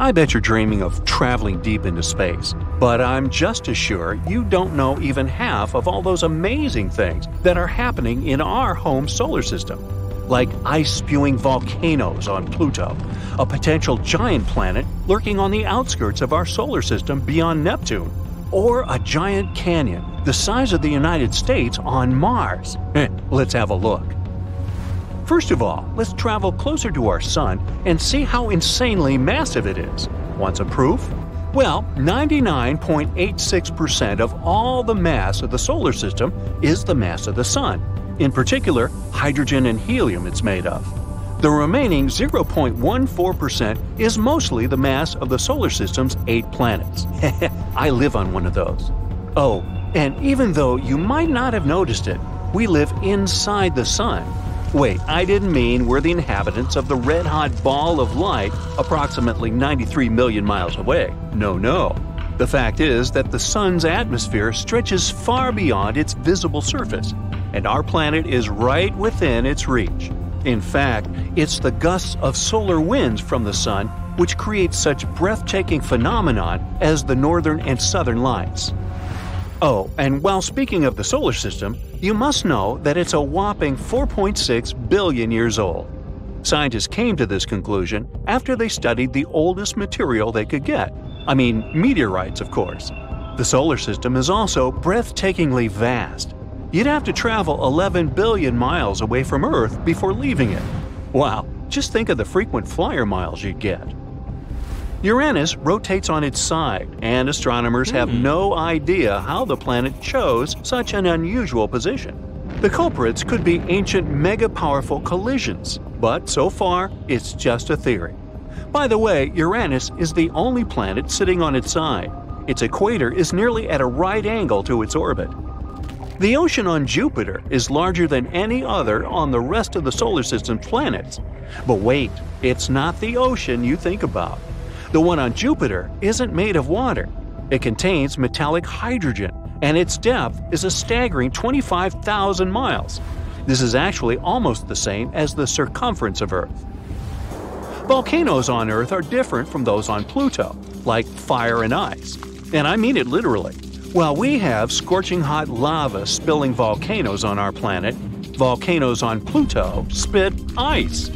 I bet you're dreaming of traveling deep into space, but I'm just as sure you don't know even half of all those amazing things that are happening in our home solar system. Like ice spewing volcanoes on Pluto, a potential giant planet lurking on the outskirts of our solar system beyond Neptune, or a giant canyon the size of the United States on Mars. Let's have a look. First of all, let's travel closer to our Sun and see how insanely massive it is. Want some proof? Well, 99.86% of all the mass of the solar system is the mass of the Sun, in particular, hydrogen and helium it's made of. The remaining 0.14% is mostly the mass of the solar system's eight planets. I live on one of those. Oh, and even though you might not have noticed it, we live inside the Sun, Wait, I didn't mean we're the inhabitants of the red hot ball of light approximately 93 million miles away. No, no. The fact is that the Sun's atmosphere stretches far beyond its visible surface, and our planet is right within its reach. In fact, it's the gusts of solar winds from the Sun which create such breathtaking phenomenon as the northern and southern lights. Oh, and while speaking of the solar system, you must know that it's a whopping 4.6 billion years old. Scientists came to this conclusion after they studied the oldest material they could get. I mean, meteorites, of course. The solar system is also breathtakingly vast. You'd have to travel 11 billion miles away from Earth before leaving it. Wow, just think of the frequent flyer miles you'd get. Uranus rotates on its side, and astronomers have Hmm. no idea how the planet chose such an unusual position. The culprits could be ancient mega powerful collisions, but so far it's just a theory. By the way, Uranus is the only planet sitting on its side. Its equator is nearly at a right angle to its orbit. The ocean on Jupiter is larger than any other on the rest of the solar system's planets. But wait, it's not the ocean you think about. The one on Jupiter isn't made of water. It contains metallic hydrogen, and its depth is a staggering 25,000 miles. This is actually almost the same as the circumference of Earth. Volcanoes on Earth are different from those on Pluto, like fire and ice. And I mean it literally. While we have scorching hot lava spilling volcanoes on our planet, volcanoes on Pluto spit ice.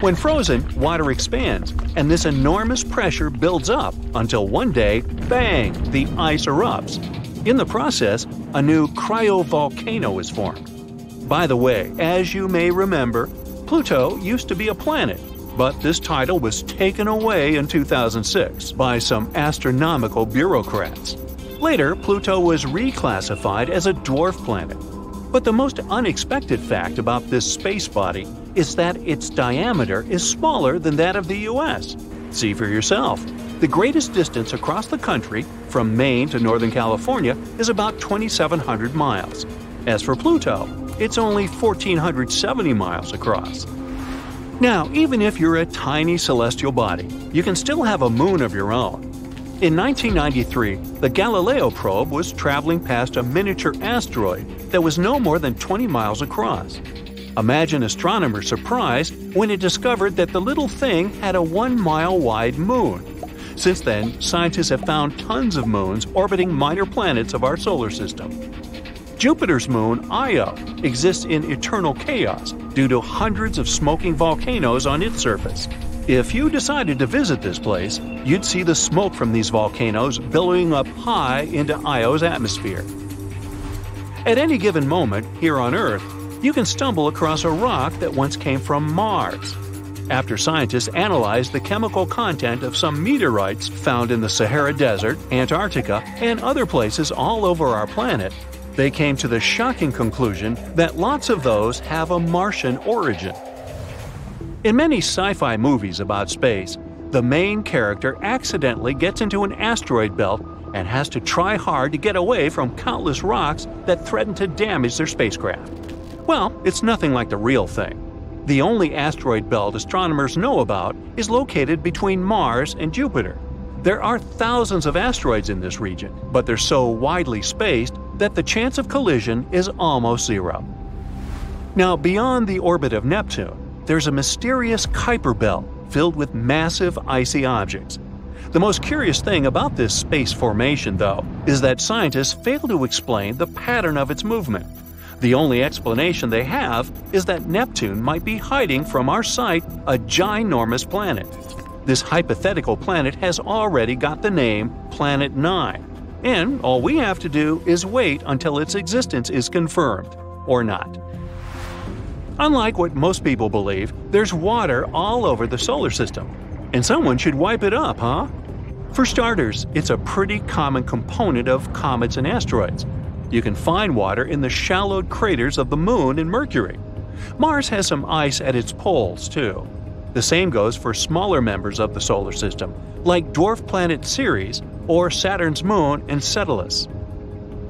When frozen, water expands, and this enormous pressure builds up until one day, bang, the ice erupts. In the process, a new cryovolcano is formed. By the way, as you may remember, Pluto used to be a planet, but this title was taken away in 2006 by some astronomical bureaucrats. Later, Pluto was reclassified as a dwarf planet. But the most unexpected fact about this space body is that its diameter is smaller than that of the US. See for yourself. The greatest distance across the country, from Maine to Northern California, is about 2,700 miles. As for Pluto, it's only 1,470 miles across. Now, even if you're a tiny celestial body, you can still have a moon of your own. In 1993, the Galileo probe was traveling past a miniature asteroid that was no more than 20 miles across. Imagine astronomers' surprised when it discovered that the little thing had a one mile wide moon. Since then, scientists have found tons of moons orbiting minor planets of our solar system. Jupiter's moon, Io, exists in eternal chaos due to hundreds of smoking volcanoes on its surface. If you decided to visit this place, you'd see the smoke from these volcanoes billowing up high into Io's atmosphere. At any given moment, here on Earth, you can stumble across a rock that once came from Mars. After scientists analyzed the chemical content of some meteorites found in the Sahara Desert, Antarctica, and other places all over our planet, they came to the shocking conclusion that lots of those have a Martian origin. In many sci fi movies about space, the main character accidentally gets into an asteroid belt and has to try hard to get away from countless rocks that threaten to damage their spacecraft. Well, it's nothing like the real thing. The only asteroid belt astronomers know about is located between Mars and Jupiter. There are thousands of asteroids in this region, but they're so widely spaced that the chance of collision is almost zero. Now, beyond the orbit of Neptune, there's a mysterious Kuiper belt filled with massive icy objects. The most curious thing about this space formation, though, is that scientists fail to explain the pattern of its movement. The only explanation they have is that Neptune might be hiding from our sight a ginormous planet. This hypothetical planet has already got the name Planet 9, and all we have to do is wait until its existence is confirmed, or not. Unlike what most people believe, there's water all over the solar system, and someone should wipe it up, huh? For starters, it's a pretty common component of comets and asteroids. You can find water in the shallowed craters of the Moon and Mercury. Mars has some ice at its poles, too. The same goes for smaller members of the solar system, like dwarf planet Ceres or Saturn's moon Enceladus.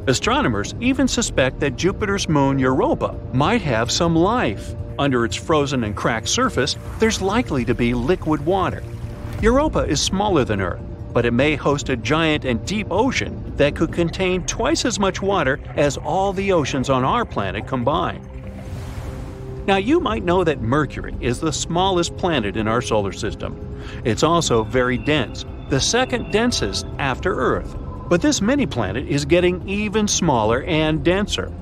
Astronomers even suspect that Jupiter's moon Europa might have some life. Under its frozen and cracked surface, there's likely to be liquid water. Europa is smaller than Earth, but it may host a giant and deep ocean that could contain twice as much water as all the oceans on our planet combined. Now, you might know that Mercury is the smallest planet in our solar system. It's also very dense, the second densest after Earth. But this mini planet is getting even smaller and denser.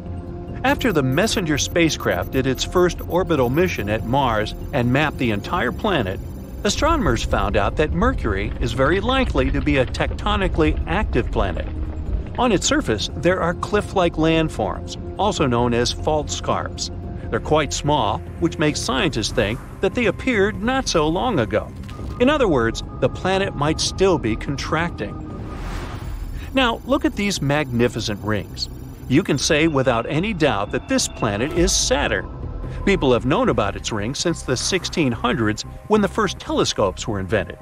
After the Messenger spacecraft did its first orbital mission at Mars and mapped the entire planet, astronomers found out that Mercury is very likely to be a tectonically active planet. On its surface, there are cliff like landforms, also known as fault scarps. They're quite small, which makes scientists think that they appeared not so long ago. In other words, the planet might still be contracting. Now, look at these magnificent rings. You can say without any doubt that this planet is Saturn. People have known about its rings since the 1600s when the first telescopes were invented.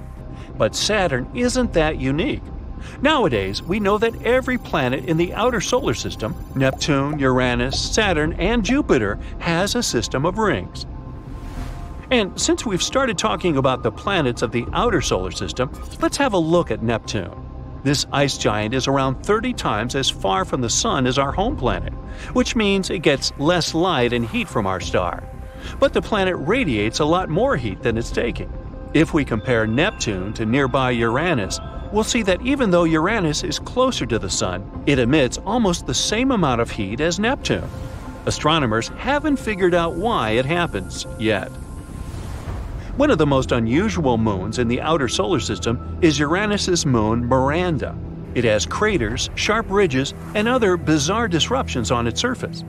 But Saturn isn't that unique. Nowadays, we know that every planet in the outer solar system Neptune, Uranus, Saturn, and Jupiter has a system of rings. And since we've started talking about the planets of the outer solar system, let's have a look at Neptune. This ice giant is around 30 times as far from the Sun as our home planet, which means it gets less light and heat from our star. But the planet radiates a lot more heat than it's taking. If we compare Neptune to nearby Uranus, we'll see that even though Uranus is closer to the Sun, it emits almost the same amount of heat as Neptune. Astronomers haven't figured out why it happens yet. One of the most unusual moons in the outer solar system is Uranus's moon Miranda. It has craters, sharp ridges, and other bizarre disruptions on its surface.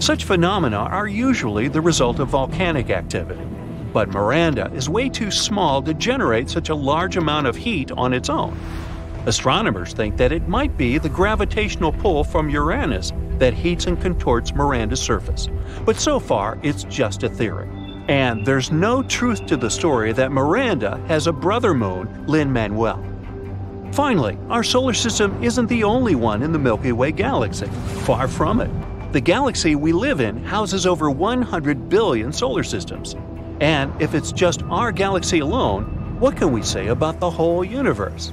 Such phenomena are usually the result of volcanic activity. But Miranda is way too small to generate such a large amount of heat on its own. Astronomers think that it might be the gravitational pull from Uranus that heats and contorts Miranda's surface. But so far, it's just a theory. And there's no truth to the story that Miranda has a brother moon, Lin-Manuel. Finally, our solar system isn't the only one in the Milky Way galaxy. Far from it. The galaxy we live in houses over 100 billion solar systems. And if it's just our galaxy alone, what can we say about the whole universe?